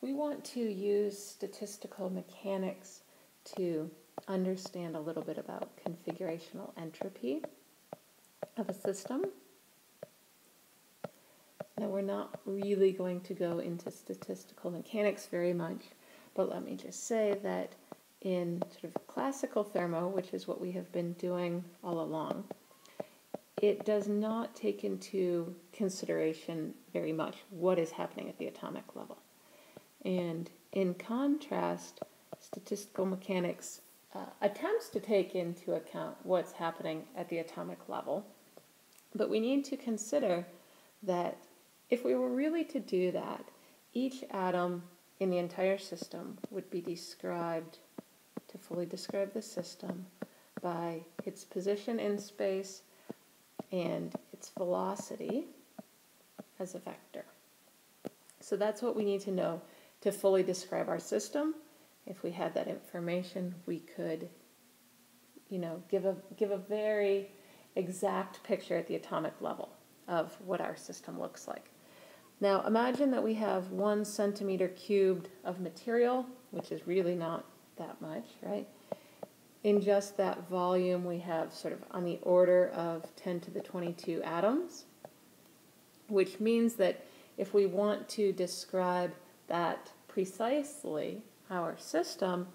we want to use statistical mechanics to understand a little bit about configurational entropy of a system. Now, we're not really going to go into statistical mechanics very much, but let me just say that in sort of classical thermo, which is what we have been doing all along, it does not take into consideration very much what is happening at the atomic level. And in contrast, statistical mechanics uh, attempts to take into account what's happening at the atomic level. But we need to consider that if we were really to do that, each atom in the entire system would be described, to fully describe the system, by its position in space and its velocity as a vector. So that's what we need to know to fully describe our system. If we had that information, we could, you know, give a, give a very exact picture at the atomic level of what our system looks like. Now imagine that we have one centimeter cubed of material, which is really not that much, right? in just that volume, we have sort of on the order of 10 to the 22 atoms, which means that if we want to describe that precisely, our system,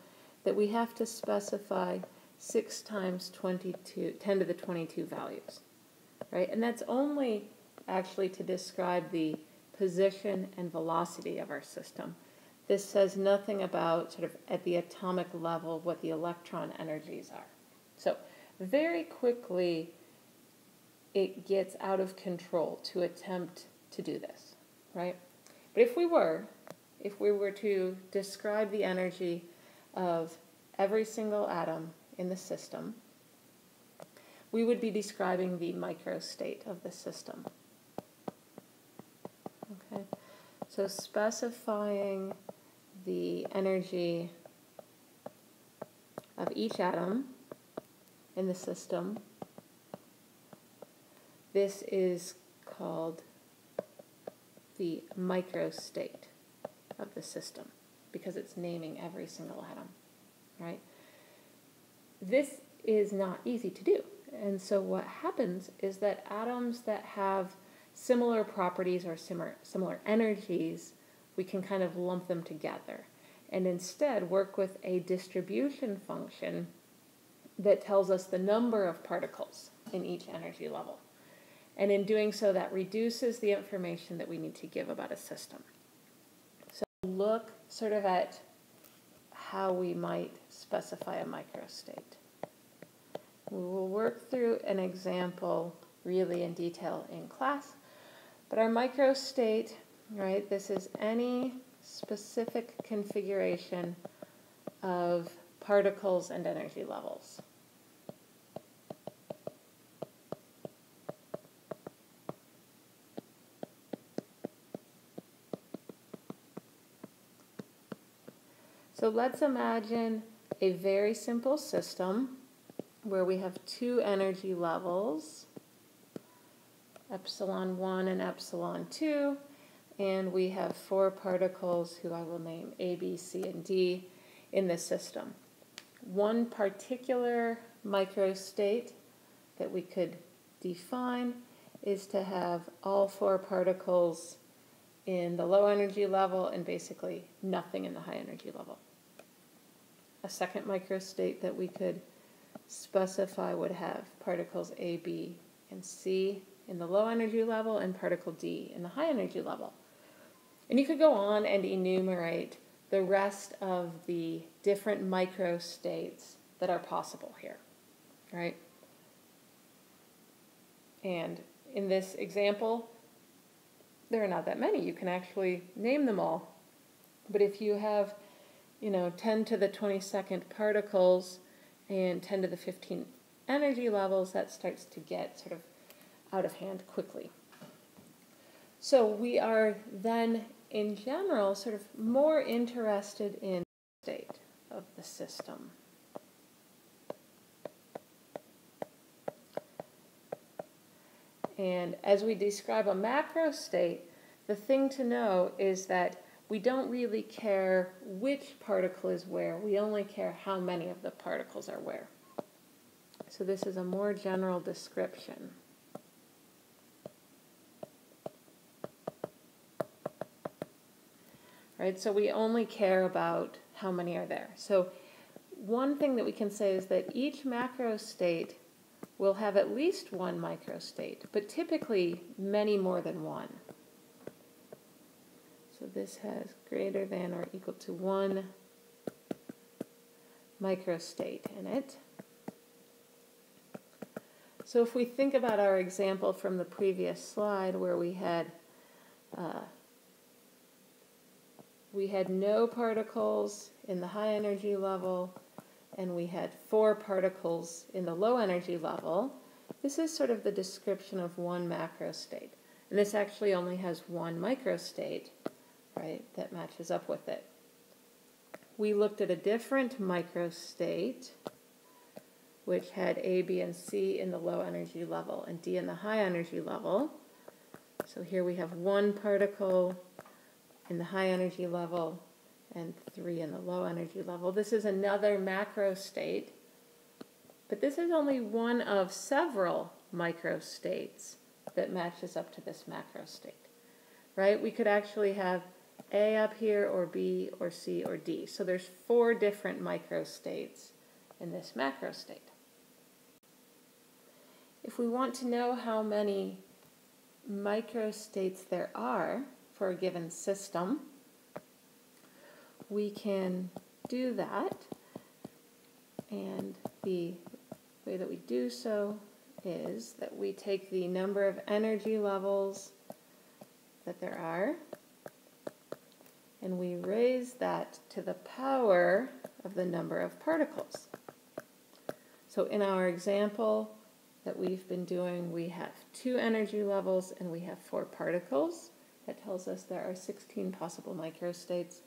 that we have to specify 6 times 22, 10 to the 22 values, right? And that's only actually to describe the position and velocity of our system. This says nothing about sort of at the atomic level what the electron energies are. So very quickly it gets out of control to attempt to do this, right? But if we were, if we were to describe the energy of every single atom in the system, we would be describing the microstate of the system. Okay, so specifying the energy of each atom in the system. This is called the microstate of the system because it's naming every single atom, right? This is not easy to do. And so what happens is that atoms that have similar properties or similar, similar energies we can kind of lump them together and instead work with a distribution function that tells us the number of particles in each energy level. And in doing so, that reduces the information that we need to give about a system. Look sort of at how we might specify a microstate. We will work through an example really in detail in class, but our microstate right? This is any specific configuration of particles and energy levels. So let's imagine a very simple system where we have two energy levels, epsilon 1 and epsilon 2, and we have four particles who I will name A, B, C, and D in this system. One particular microstate that we could define is to have all four particles in the low energy level and basically nothing in the high energy level. A second microstate that we could specify would have particles A, B, and C in the low energy level and particle D in the high energy level. And you could go on and enumerate the rest of the different microstates that are possible here, right? And in this example, there are not that many. You can actually name them all. But if you have, you know, 10 to the 22nd particles and 10 to the 15 energy levels, that starts to get sort of out of hand quickly. So we are then in general, sort of more interested in the state of the system. And as we describe a macro state, the thing to know is that we don't really care which particle is where, we only care how many of the particles are where. So this is a more general description. Right, so we only care about how many are there. So one thing that we can say is that each macro state will have at least one microstate, but typically many more than one. So this has greater than or equal to one microstate in it. So if we think about our example from the previous slide where we had uh, we had no particles in the high energy level and we had four particles in the low energy level, this is sort of the description of one macrostate. And this actually only has one microstate, right, that matches up with it. We looked at a different microstate, which had A, B, and C in the low energy level and D in the high energy level. So here we have one particle in the high energy level and three in the low energy level. This is another macro state, but this is only one of several micro states that matches up to this macro state, right? We could actually have A up here or B or C or D. So there's four different microstates in this macrostate. If we want to know how many microstates there are for a given system, we can do that. And the way that we do so is that we take the number of energy levels that there are and we raise that to the power of the number of particles. So in our example that we've been doing, we have two energy levels and we have four particles. That tells us there are 16 possible microstates.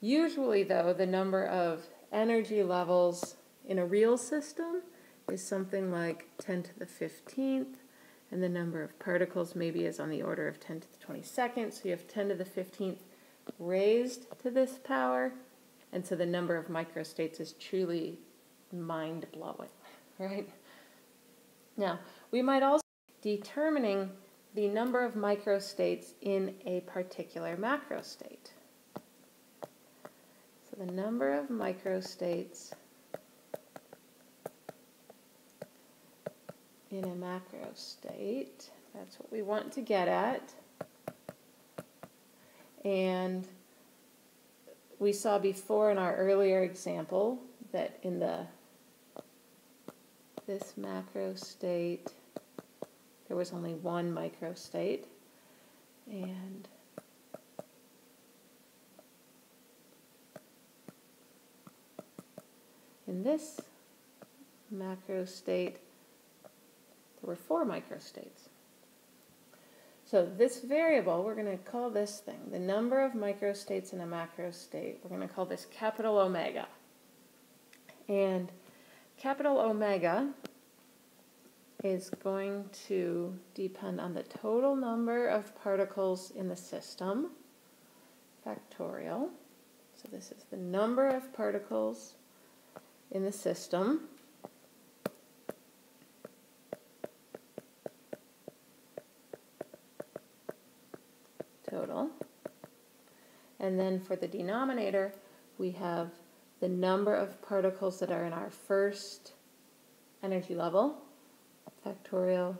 Usually, though, the number of energy levels in a real system is something like 10 to the 15th, and the number of particles maybe is on the order of 10 to the 22nd. So you have 10 to the 15th raised to this power, and so the number of microstates is truly mind blowing, right? Now, we might also be determining the number of microstates in a particular macrostate So the number of microstates in a macro state. That's what we want to get at. And we saw before in our earlier example that in the this macro state there was only one micro state and In this macro state, were four microstates. So this variable, we're going to call this thing, the number of microstates in a macrostate, we're going to call this capital omega. And capital omega is going to depend on the total number of particles in the system, factorial. So this is the number of particles in the system. Total. And then for the denominator, we have the number of particles that are in our first energy level, factorial,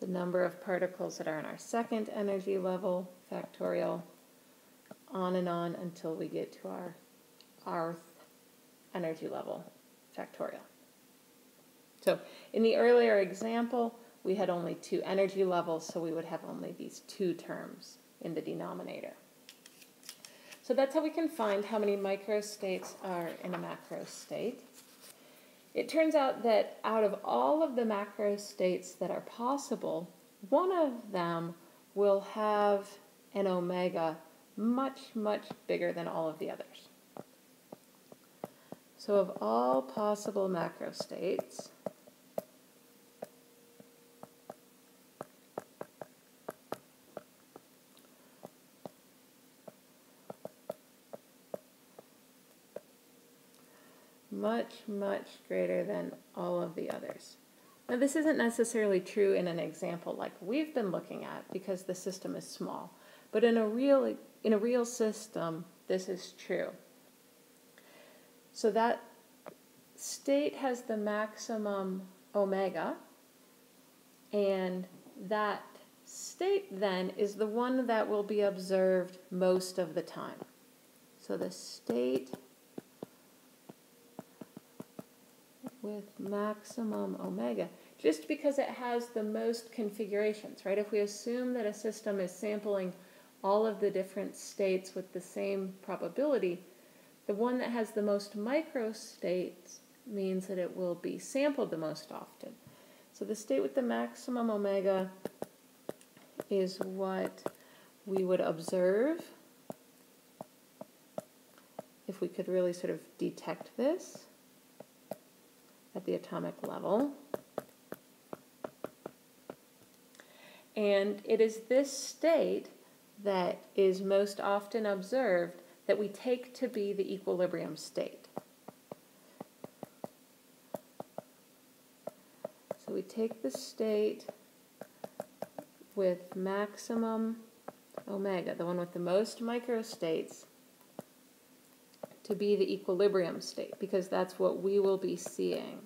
the number of particles that are in our second energy level, factorial, on and on until we get to our, our energy level, factorial. So in the earlier example, we had only two energy levels, so we would have only these two terms in the denominator. So that's how we can find how many microstates are in a macrostate. It turns out that out of all of the macrostates that are possible, one of them will have an omega much, much bigger than all of the others. So of all possible macrostates, much, much greater than all of the others. Now, this isn't necessarily true in an example like we've been looking at because the system is small, but in a real, in a real system, this is true. So that state has the maximum omega, and that state then is the one that will be observed most of the time. So the state with maximum omega, just because it has the most configurations, right? If we assume that a system is sampling all of the different states with the same probability, the one that has the most microstates means that it will be sampled the most often. So the state with the maximum omega is what we would observe if we could really sort of detect this at the atomic level. And it is this state that is most often observed that we take to be the equilibrium state. So we take the state with maximum omega, the one with the most microstates, to be the equilibrium state because that's what we will be seeing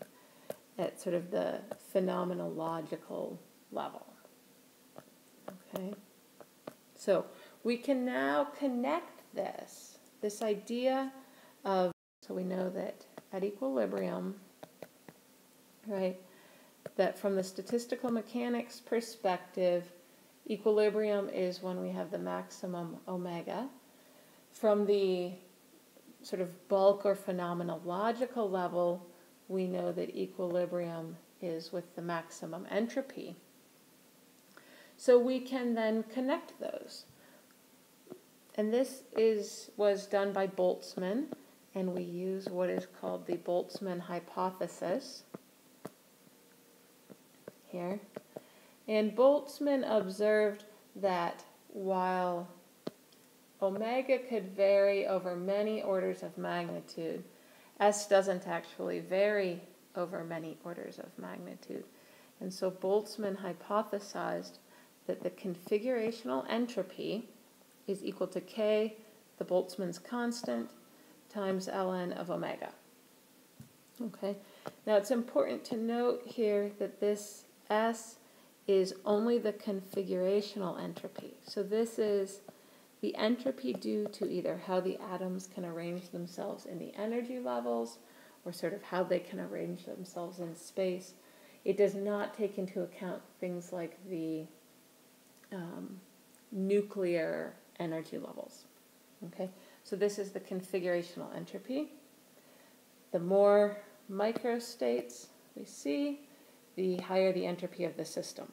at sort of the phenomenological level. Okay? So we can now connect this, this idea of, so we know that at equilibrium, right, that from the statistical mechanics perspective, equilibrium is when we have the maximum omega. From the sort of bulk or phenomenological level, we know that equilibrium is with the maximum entropy. So we can then connect those. And this is was done by Boltzmann, and we use what is called the Boltzmann hypothesis here. And Boltzmann observed that while omega could vary over many orders of magnitude. S doesn't actually vary over many orders of magnitude. And so Boltzmann hypothesized that the configurational entropy is equal to K, the Boltzmann's constant, times ln of omega. Okay, now it's important to note here that this S is only the configurational entropy. So this is the entropy due to either how the atoms can arrange themselves in the energy levels or sort of how they can arrange themselves in space. It does not take into account things like the um, nuclear energy levels. Okay, so this is the configurational entropy. The more microstates we see, the higher the entropy of the system.